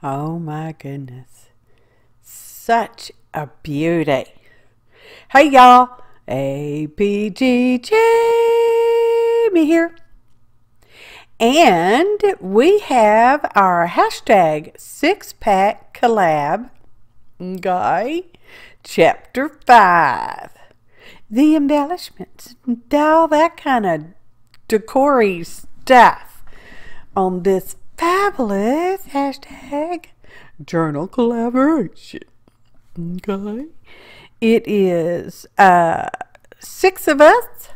Oh my goodness. Such a beauty. Hey y'all, APG Jamie here. And we have our hashtag six pack collab guy, chapter five. The embellishments, all that kind of decory stuff on this fabulous hashtag journal collaboration. Okay. It is uh, six of us.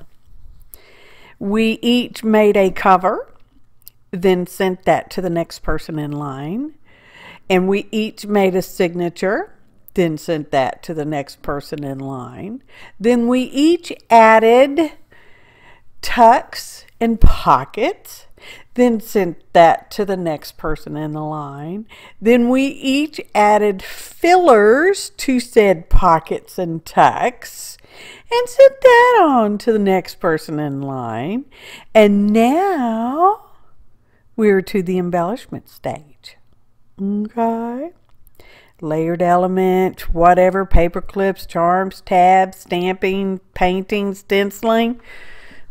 We each made a cover, then sent that to the next person in line. And we each made a signature, then sent that to the next person in line. Then we each added tucks and pockets then sent that to the next person in the line. Then we each added fillers to said pockets and tucks and sent that on to the next person in line. And now we're to the embellishment stage. Okay. Layered element, whatever, paper clips, charms, tabs, stamping, painting, stenciling,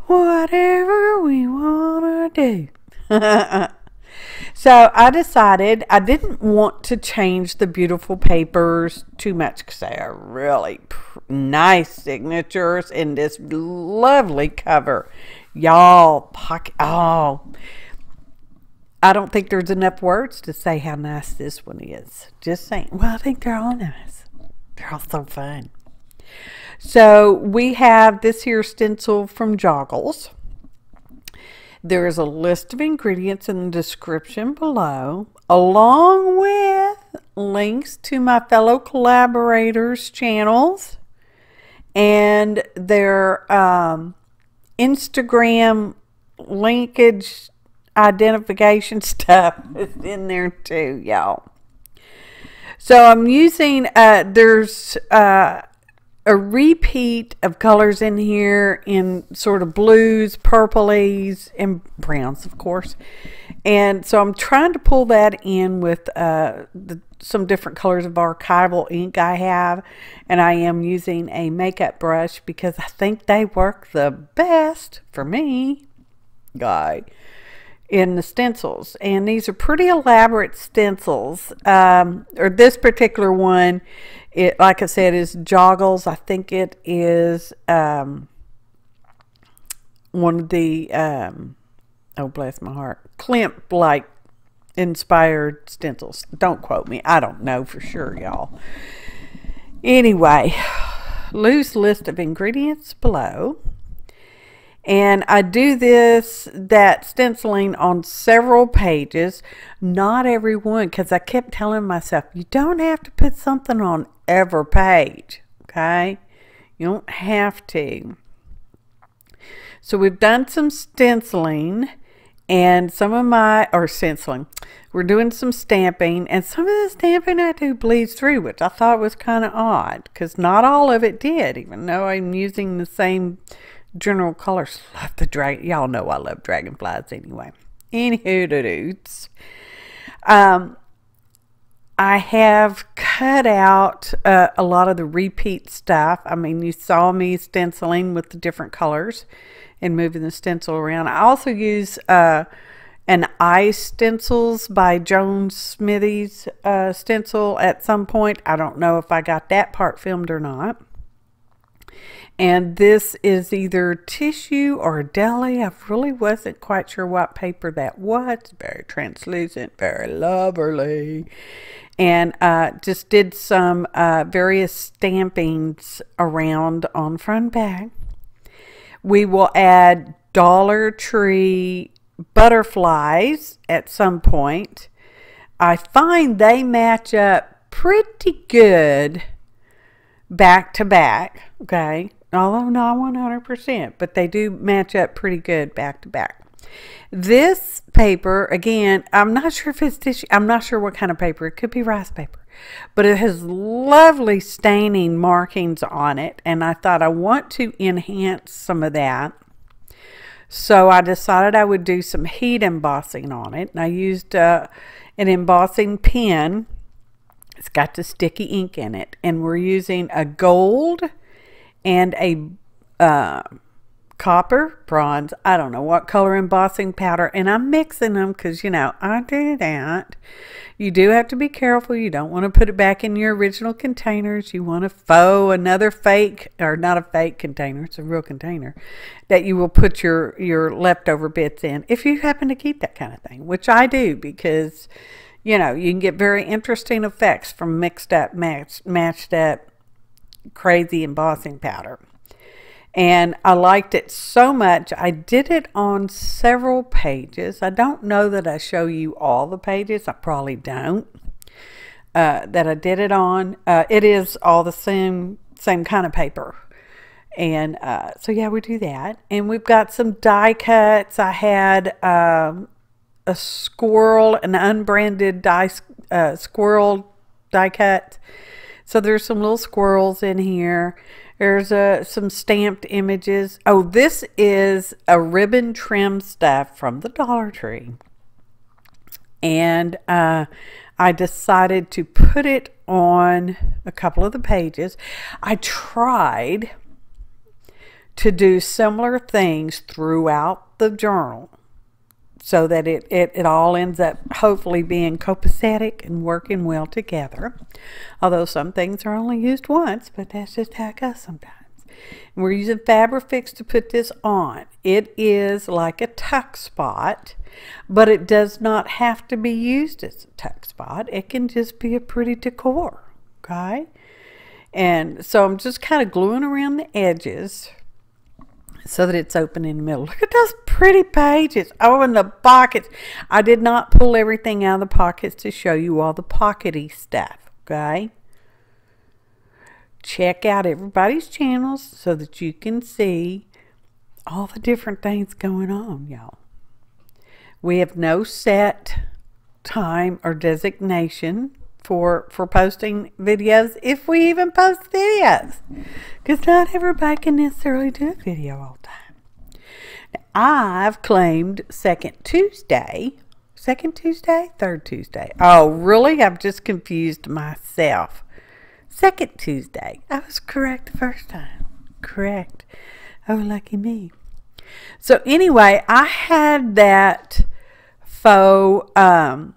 whatever we want to do. so I decided I didn't want to change the beautiful papers too much because they are really nice signatures in this lovely cover. Y'all, pocket, oh, I don't think there's enough words to say how nice this one is. Just saying. Well, I think they're all nice. They're all so fun. So we have this here stencil from Joggles. There is a list of ingredients in the description below, along with links to my fellow collaborators' channels and their um, Instagram linkage identification stuff is in there too, y'all. So I'm using, uh, there's, uh, a repeat of colors in here in sort of blues, purplies, and browns, of course. And so I'm trying to pull that in with uh, the, some different colors of archival ink I have. And I am using a makeup brush because I think they work the best for me, guy, in the stencils. And these are pretty elaborate stencils. Um, or this particular one it, like I said, is Joggles. I think it is um, one of the, um, oh, bless my heart, Klimt like inspired stencils. Don't quote me. I don't know for sure, y'all. Anyway, loose list of ingredients below. And I do this, that stenciling on several pages, not every one, because I kept telling myself, you don't have to put something on every page, okay? You don't have to. So we've done some stenciling and some of my, or stenciling, we're doing some stamping, and some of the stamping I do bleeds through, which I thought was kind of odd, because not all of it did, even though I'm using the same general colors. Love the drag. Y'all know I love dragonflies anyway. Anywho, doots. Um, I have cut out uh, a lot of the repeat stuff. I mean, you saw me stenciling with the different colors and moving the stencil around. I also use uh, an iStencils by Jones Smithies uh, stencil at some point. I don't know if I got that part filmed or not. And this is either tissue or deli. I really wasn't quite sure what paper that was. Very translucent, very lovely. And uh, just did some uh, various stampings around on front back. We will add Dollar Tree butterflies at some point. I find they match up pretty good back to back, okay? Although not 100%, but they do match up pretty good back to back. This paper, again, I'm not sure if it's tissue. I'm not sure what kind of paper. It could be rice paper. But it has lovely staining markings on it. And I thought I want to enhance some of that. So I decided I would do some heat embossing on it. And I used uh, an embossing pen. It's got the sticky ink in it. And we're using a gold and a uh, copper, bronze, I don't know what color embossing powder. And I'm mixing them because, you know, I do that. You do have to be careful. You don't want to put it back in your original containers. You want to faux another fake, or not a fake container, it's a real container, that you will put your, your leftover bits in if you happen to keep that kind of thing, which I do because, you know, you can get very interesting effects from mixed up, matched, matched up, crazy embossing powder and I liked it so much. I did it on several pages. I don't know that I show you all the pages. I probably don't. Uh, that I did it on. Uh, it is all the same same kind of paper. And uh, so yeah, we do that. And we've got some die cuts. I had um, a squirrel, an unbranded die uh, squirrel die cut. So there's some little squirrels in here. There's uh, some stamped images. Oh, this is a ribbon trim stuff from the Dollar Tree. And uh, I decided to put it on a couple of the pages. I tried to do similar things throughout the journal so that it, it, it all ends up hopefully being copacetic and working well together. Although some things are only used once, but that's just how it goes sometimes. And we're using Fabrifix to put this on. It is like a tuck spot, but it does not have to be used as a tuck spot. It can just be a pretty decor, okay? And so I'm just kind of gluing around the edges so that it's open in the middle. Look at those pretty pages. Oh, and the pockets. I did not pull everything out of the pockets to show you all the pockety stuff, okay? Check out everybody's channels so that you can see all the different things going on, y'all. We have no set time or designation for for posting videos if we even post videos because not everybody can necessarily do a video all the time i've claimed second tuesday second tuesday third tuesday. Oh really? I've just confused myself. Second tuesday. I was correct the first time. Correct. Oh lucky me. So anyway i had that faux um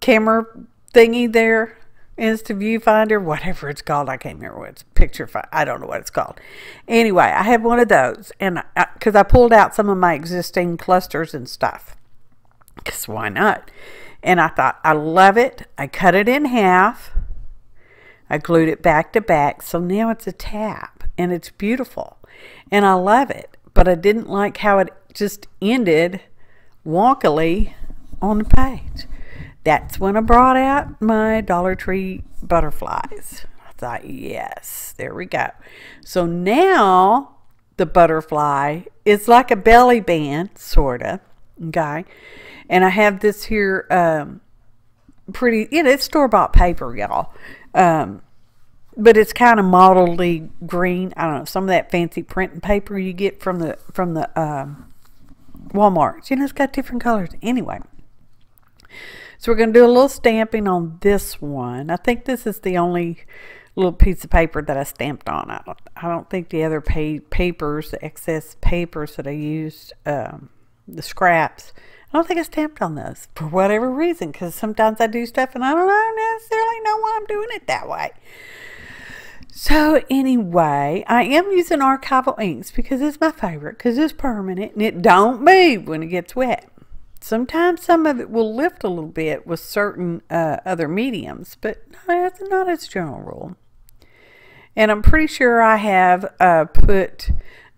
camera thingy there, Insta Viewfinder, whatever it's called. I can't remember what it's picture. I don't know what it's called. Anyway, I have one of those, and because I, I pulled out some of my existing clusters and stuff, because why not? And I thought I love it. I cut it in half. I glued it back to back, so now it's a tap, and it's beautiful, and I love it. But I didn't like how it just ended wonkily on the page that's when I brought out my Dollar Tree butterflies. I thought, yes, there we go. So now the butterfly is like a belly band, sort of, okay? And I have this here um, pretty, you know, it's store-bought paper, y'all. Um, but it's kind of modelly green. I don't know, some of that fancy printing paper you get from the, from the um, Walmart. You know, it's got different colors. Anyway, so we're going to do a little stamping on this one. I think this is the only little piece of paper that I stamped on. I don't, I don't think the other pa papers, the excess papers that I used, um, the scraps, I don't think I stamped on those for whatever reason because sometimes I do stuff and I don't necessarily know why I'm doing it that way. So anyway, I am using archival inks because it's my favorite because it's permanent and it don't move when it gets wet. Sometimes some of it will lift a little bit with certain uh, other mediums, but that's not as general rule. And I'm pretty sure I have uh, put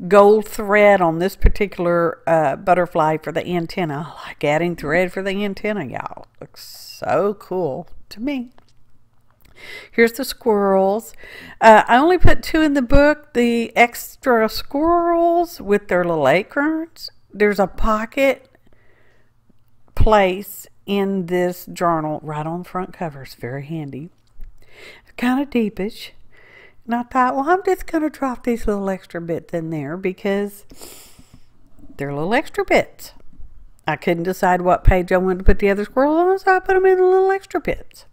gold thread on this particular uh, butterfly for the antenna. I like adding thread for the antenna, y'all. Looks so cool to me. Here's the squirrels. Uh, I only put two in the book. The extra squirrels with their little acorns. There's a pocket place in this journal right on the front cover. It's very handy. Kind of deepish. And I thought, well, I'm just going to drop these little extra bits in there because they're little extra bits. I couldn't decide what page I wanted to put the other squirrels on, so I put them in the little extra bits.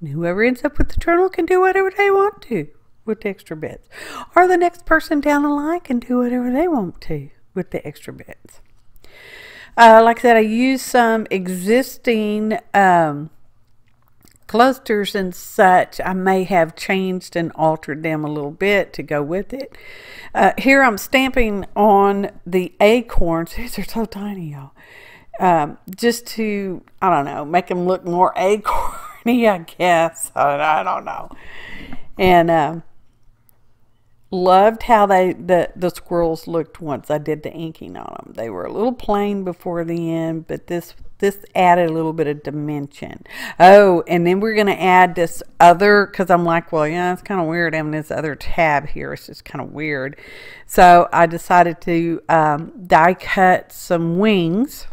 And whoever ends up with the journal can do whatever they want to with the extra bits. Or the next person down the line can do whatever they want to with the extra bits. Uh, like I said, I used some existing um, clusters and such. I may have changed and altered them a little bit to go with it. Uh, here I'm stamping on the acorns. These are so tiny, y'all. Um, just to, I don't know, make them look more acorny, I guess. I, I don't know. And um, loved how they the the squirrels looked once I did the inking on them. They were a little plain before the end, but this this added a little bit of dimension. Oh, and then we're going to add this other, because I'm like, well, yeah, it's kind of weird having this other tab here. It's just kind of weird. So I decided to um, die cut some wings.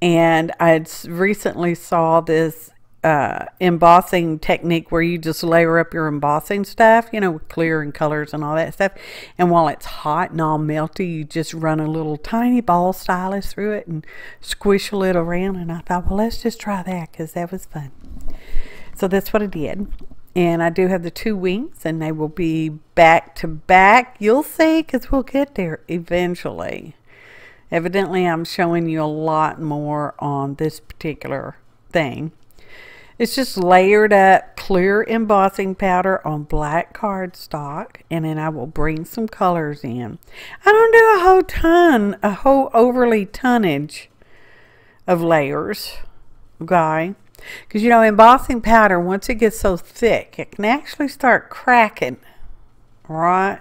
And I recently saw this uh, embossing technique where you just layer up your embossing stuff, you know, with clear and colors and all that stuff. And while it's hot and all melty, you just run a little tiny ball stylus through it and squish a little around. And I thought, well, let's just try that because that was fun. So that's what I did. And I do have the two wings and they will be back to back. You'll see because we'll get there eventually. Evidently, I'm showing you a lot more on this particular thing. It's just layered up clear embossing powder on black cardstock and then I will bring some colors in. I don't do a whole ton, a whole overly tonnage of layers, okay? Because you know embossing powder, once it gets so thick, it can actually start cracking, right?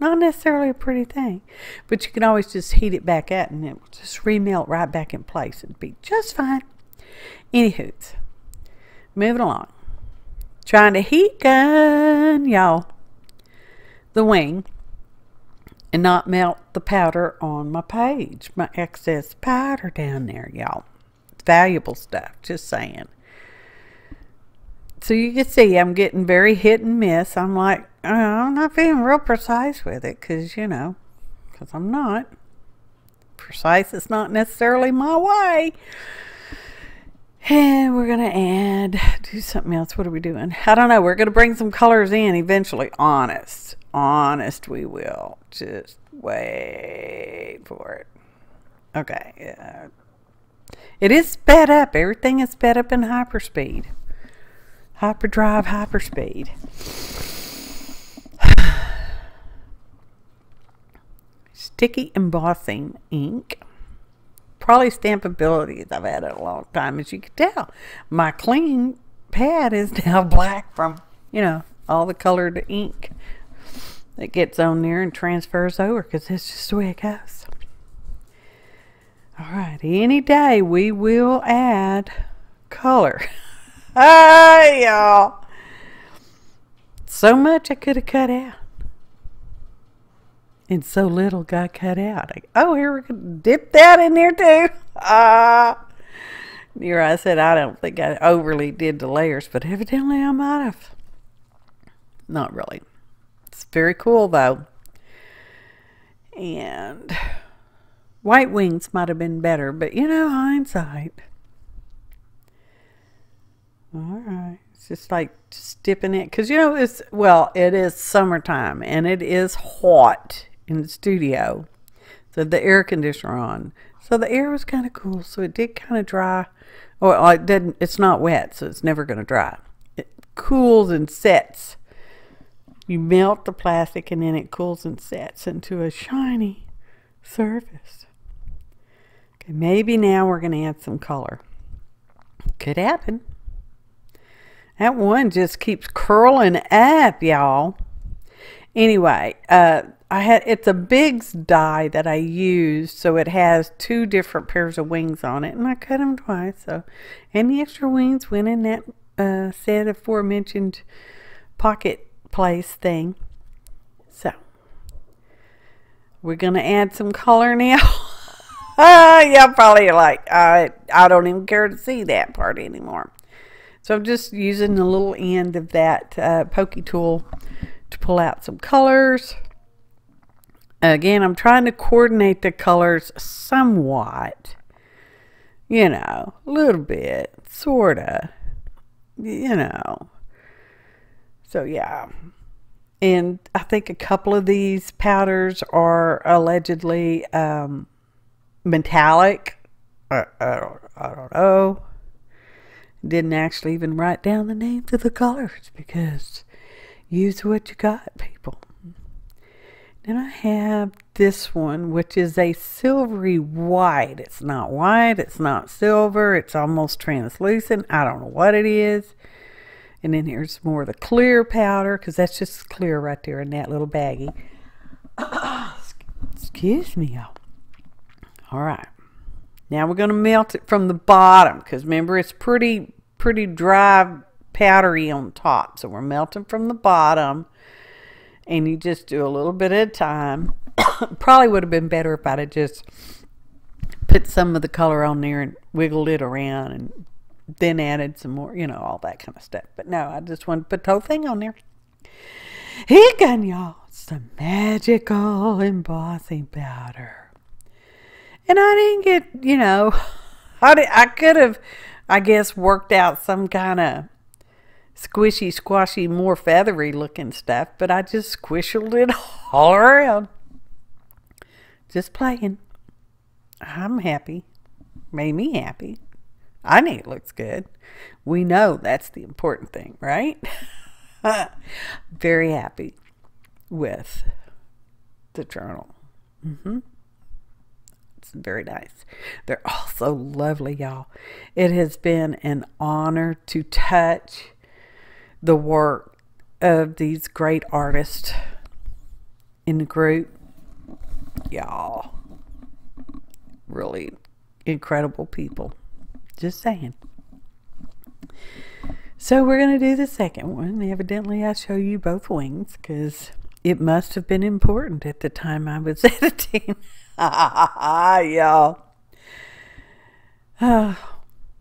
Not necessarily a pretty thing, but you can always just heat it back up and it will just remelt right back in place. It'd be just fine. Anywho's, moving along. Trying to heat gun, y'all, the wing and not melt the powder on my page. My excess powder down there, y'all. Valuable stuff, just saying. So you can see I'm getting very hit and miss. I'm like, uh, I'm not being real precise with it because, you know, because I'm not. Precise is not necessarily my way. And we're going to add, do something else. What are we doing? I don't know. We're going to bring some colors in eventually. Honest. Honest we will. Just wait for it. Okay. It is sped up. Everything is sped up in hyperspeed. Hyperdrive, hyperspeed. Sticky embossing ink probably stampability I've had it a long time, as you can tell. My clean pad is now black from, you know, all the colored ink that gets on there and transfers over because that's just the way it goes. All right, any day we will add color. Hi, y'all. So much I could have cut out and so little got cut out. I, oh, here we can dip that in there too. Ah. Uh, here I said I don't think I overly did the layers, but evidently I might have. Not really. It's very cool though. And white wings might have been better, but you know, hindsight. All right. It's just like just dipping it. Because, you know, it's, well, it is summertime and it is hot in the studio. So the air conditioner on. So the air was kind of cool. So it did kind of dry. Well, it didn't, it's not wet, so it's never going to dry. It cools and sets. You melt the plastic and then it cools and sets into a shiny surface. Okay, maybe now we're going to add some color. Could happen. That one just keeps curling up, y'all. Anyway, uh, I had it's a Bigz die that I used, so it has two different pairs of wings on it, and I cut them twice. So, any extra wings went in that uh, said aforementioned pocket place thing. So, we're gonna add some color now. uh, yeah, probably like I I don't even care to see that part anymore. So I'm just using the little end of that uh, pokey tool to pull out some colors Again, I'm trying to coordinate the colors somewhat. You know, a little bit, sort of. You know. So, yeah. And I think a couple of these powders are allegedly um, metallic. I, I, don't, I don't know. Didn't actually even write down the names of the colors because use what you got, people. Then I have this one, which is a silvery white. It's not white, it's not silver, it's almost translucent. I don't know what it is. And then here's more of the clear powder, because that's just clear right there in that little baggie. Excuse me, y'all. All right. Now we're going to melt it from the bottom, because remember, it's pretty, pretty dry, powdery on top. So we're melting from the bottom and you just do a little bit at a time. Probably would have been better if I'd have just put some of the color on there and wiggled it around and then added some more, you know, all that kind of stuff. But no, I just wanted to put the whole thing on there. Here y'all. Some magical embossing powder. And I didn't get, you know, I, did, I could have, I guess, worked out some kind of squishy, squashy, more feathery looking stuff, but I just squished it all around. Just playing. I'm happy. Made me happy. I think it looks good. We know that's the important thing, right? Very happy with the journal. Mm-hmm. It's very nice. They're all so lovely, y'all. It has been an honor to touch the work of these great artists in the group. Y'all, really incredible people. Just saying. So we're going to do the second one. Evidently, I show you both wings because it must have been important at the time I was editing. Y'all. Uh,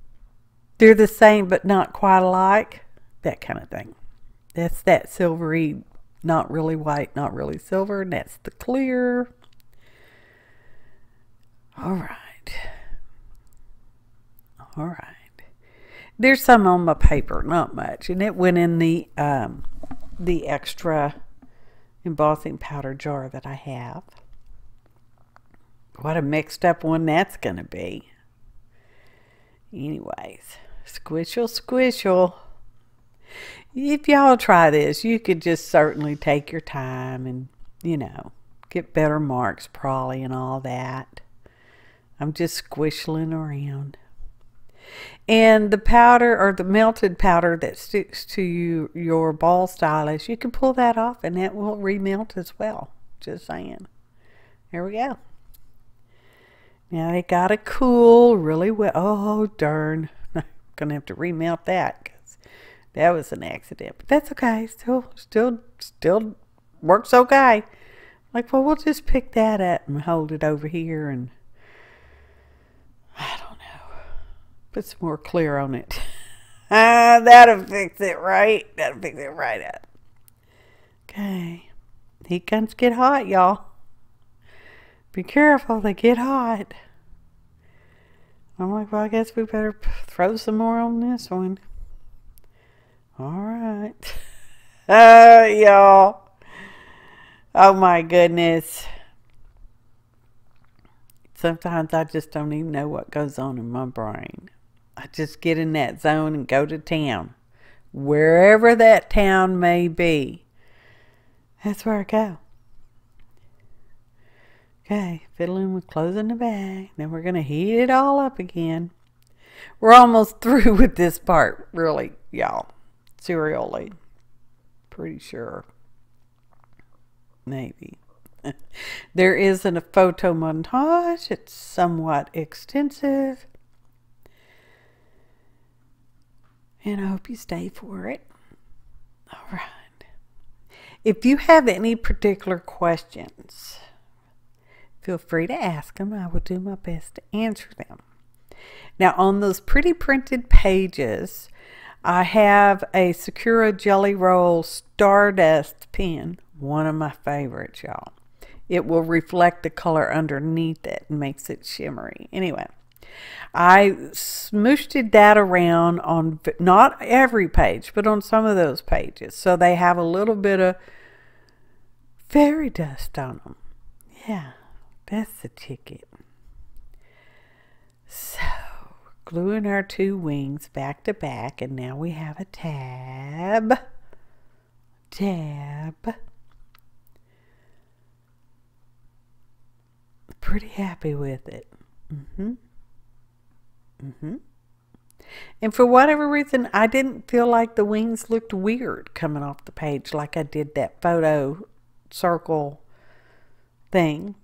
they're the same but not quite alike that kind of thing. That's that silvery, not really white, not really silver. And that's the clear. All right. All right. There's some on my paper, not much. And it went in the, um, the extra embossing powder jar that I have. What a mixed up one that's going to be. Anyways, squishle, squishle if y'all try this, you could just certainly take your time and, you know, get better marks probably and all that. I'm just squishing around. And the powder or the melted powder that sticks to you, your ball stylus, you can pull that off and that will remelt as well. Just saying. There we go. Now they got to cool really well. Oh, darn. I'm going to have to remelt that that was an accident, but that's okay. Still, still, still works okay. Like, well, we'll just pick that up and hold it over here and I don't know. Put some more clear on it. ah, that'll fix it right. That'll fix it right up. Okay. Heat guns get hot, y'all. Be careful, they get hot. I'm like, well, I guess we better throw some more on this one. All right. Oh, Uh, y'all. Oh, my goodness. Sometimes I just don't even know what goes on in my brain. I just get in that zone and go to town. Wherever that town may be. That's where I go. Okay, fiddling with closing the bag. Then we're going to heat it all up again. We're almost through with this part, really, y'all serially. Pretty sure. Maybe. there isn't a photo montage. It's somewhat extensive. And I hope you stay for it. All right. If you have any particular questions, feel free to ask them. I will do my best to answer them. Now, on those pretty printed pages, I have a Sakura Gelly Roll Stardust pen, one of my favorites, y'all. it will reflect the color underneath it and makes it shimmery. Anyway, I smooshed that around on not every page, but on some of those pages. So they have a little bit of fairy dust on them. Yeah, that's the ticket. So, gluing our two wings back to back, and now we have a tab. Tab. Pretty happy with it. Mm-hmm. Mm-hmm. And for whatever reason, I didn't feel like the wings looked weird coming off the page like I did that photo circle thing.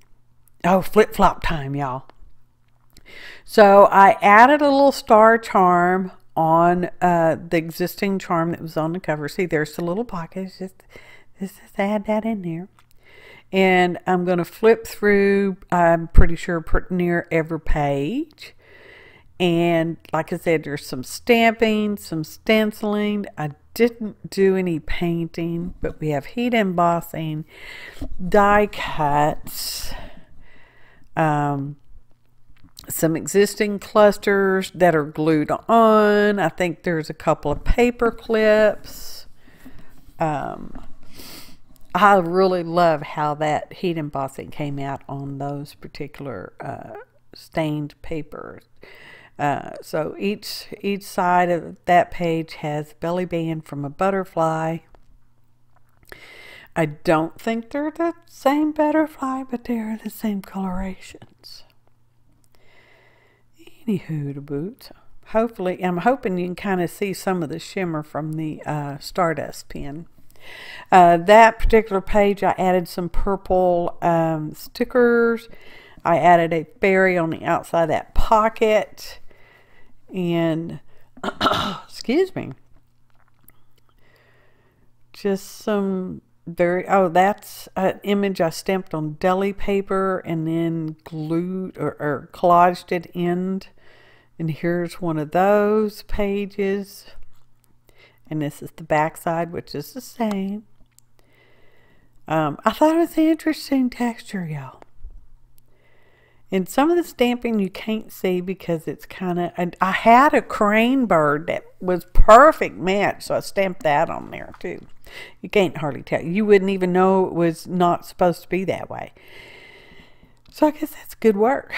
Oh, flip flop time, y'all. So I added a little star charm on uh, the existing charm that was on the cover. See, there's the little pocket. Just, just add that in there. And I'm going to flip through, I'm pretty sure, pretty near every page. And like I said, there's some stamping, some stenciling. I didn't do any painting, but we have heat embossing, die cuts, um, some existing clusters that are glued on. I think there's a couple of paper clips. Um, I really love how that heat embossing came out on those particular uh, stained papers. Uh, so each each side of that page has belly band from a butterfly. I don't think they're the same butterfly, but they are the same colorations. Anywho, the boots. Hopefully, I'm hoping you can kind of see some of the shimmer from the uh, Stardust pen. Uh, that particular page, I added some purple um, stickers. I added a fairy on the outside of that pocket and excuse me just some very oh that's an image i stamped on deli paper and then glued or, or collaged it in and here's one of those pages. And this is the back side which is the same. Um, i thought it was an interesting texture y'all and some of the stamping you can't see because it's kind of, I had a crane bird that was perfect match, so I stamped that on there too. You can't hardly tell. You wouldn't even know it was not supposed to be that way. So I guess that's good work.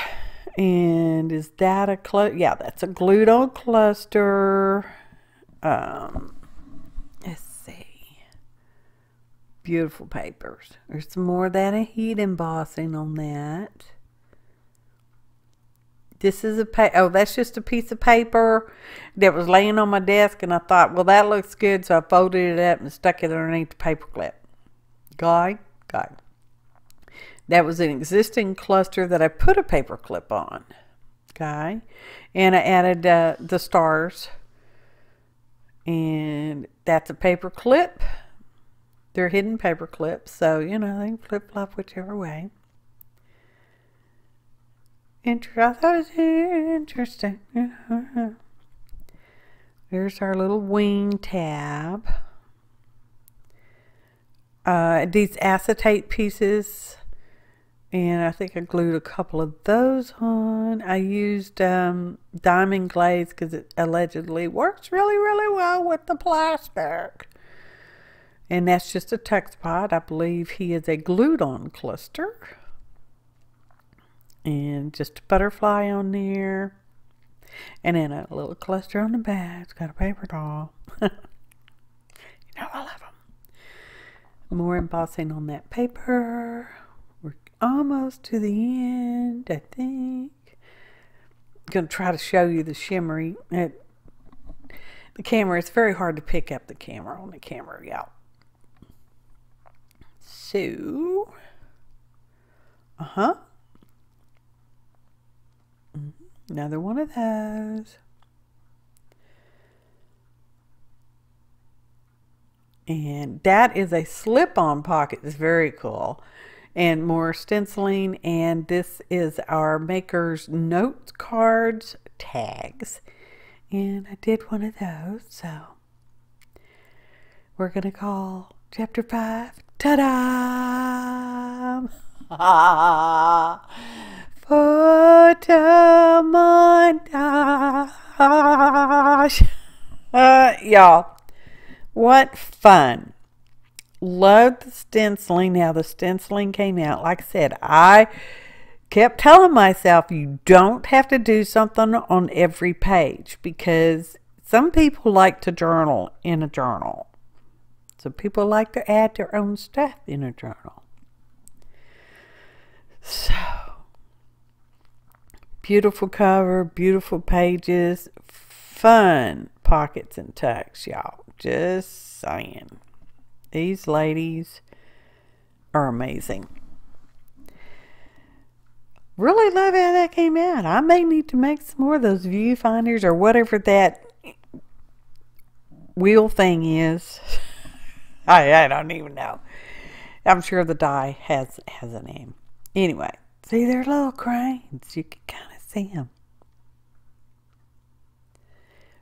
And is that a cluster? Yeah, that's a glued on cluster. Um, let's see. Beautiful papers. There's some more of that heat embossing on that. This is a pa oh, that's just a piece of paper that was laying on my desk, and I thought, well, that looks good, so I folded it up and stuck it underneath the paper clip. Guy, guy. That was an existing cluster that I put a paper clip on. Okay, and I added uh, the stars, and that's a paper clip. They're hidden paper clips, so you know they flip flop whichever way. Inter- I thought it was interesting. There's our little wing tab. Uh, these acetate pieces, and I think I glued a couple of those on. I used um, diamond glaze because it allegedly works really, really well with the plastic. And that's just a text pot. I believe he is a glued on cluster and just a butterfly on there. And then a little cluster on the back. It's got a paper doll. You know I love them more embossing on that paper. We're almost to the end I think. I'm gonna try to show you the shimmery. It, the camera it's very hard to pick up the camera on the camera y'all. So uh-huh Another one of those. And that is a slip-on pocket. It's very cool. And more stenciling. And this is our maker's notes cards tags. And I did one of those. So we're going to call chapter 5. Ta-da! Photomontage. Uh, y'all, what fun. Love the stenciling, how the stenciling came out. Like I said, I kept telling myself you don't have to do something on every page because some people like to journal in a journal. Some people like to add their own stuff in a journal. So, beautiful cover, beautiful pages, fun pockets and tucks, y'all. Just saying. These ladies are amazing. Really love how that came out. I may need to make some more of those viewfinders or whatever that wheel thing is. I, I don't even know. I'm sure the die has has a name. Anyway, see, they're little cranes. You can kind of them.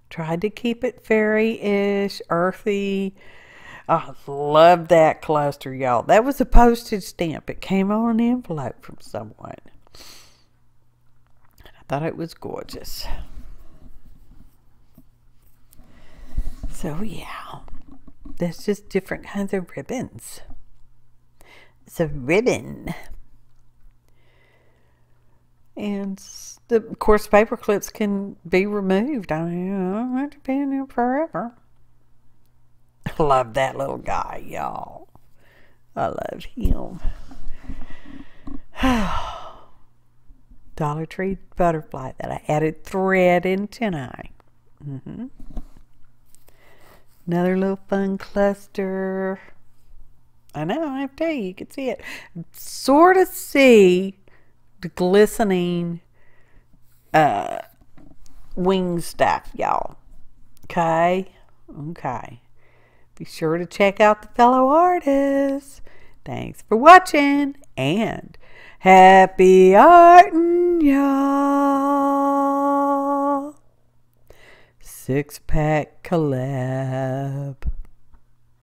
Tried to keep it fairy-ish, earthy. I love that cluster, y'all. That was a postage stamp. It came on an envelope from someone. I thought it was gorgeous. So, yeah, there's just different kinds of ribbons. It's a ribbon. And the, of course, paper clips can be removed. I mean, I don't have to be in there forever. I love that little guy, y'all. I love him. Dollar Tree butterfly that I added thread and antennae. Mm-hmm. Another little fun cluster. I know, I have to tell you, you can see it. Sort of see glistening uh, wing stuff, y'all. Okay? Okay. Be sure to check out the fellow artists. Thanks for watching and happy arting, y'all. Six pack collab.